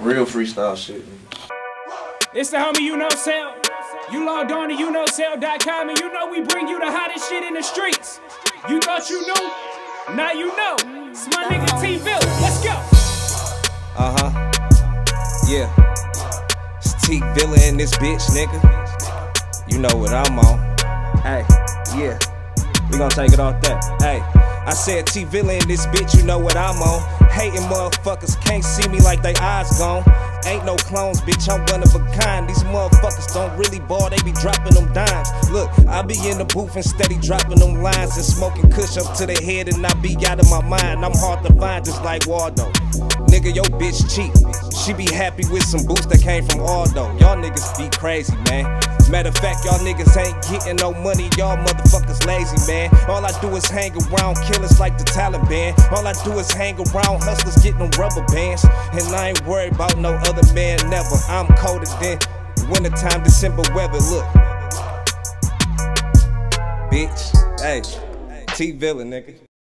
Real freestyle shit. It's the homie Uknowcell. You logged on to Uknowcell.com and you know we bring you the hottest shit in the streets. You thought you knew? Now you know. It's my nigga T Villa. Let's go. Uh huh. Yeah. It's T Villa in this bitch, nigga. You know what I'm on. Hey, yeah. We gonna take it off that. Hey, I said T Villa in this bitch, you know what I'm on. Hating motherfuckers can't see me like they eyes gone. Ain't no clones, bitch, I'm one of a kind. These motherfuckers don't really ball, they be dropping them dimes. Look, I be in the booth and steady dropping them lines and smoking kush up to the head and I be out of my mind. I'm hard to find just like Waldo. Nigga, yo bitch cheap. She be happy with some boots that came from Aldo. Y'all niggas be crazy, man. Matter of fact, y'all niggas ain't getting no money. Y'all motherfuckers lazy, man. All I do is hang around killers like the Taliban. All I do is hang around hustlers getting rubber bands. And I ain't worried about no other man, never. I'm colder than wintertime, December weather. Look. Bitch. Hey. T Villa, nigga.